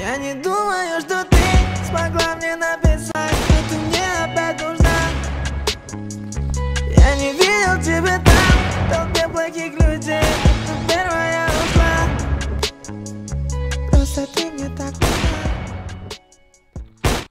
Я не думаю, что ты смогла мне написать Что ты мне опять нужна. Я не видел тебя там В толпе плохих людей Ты первая ушла. Просто ты мне так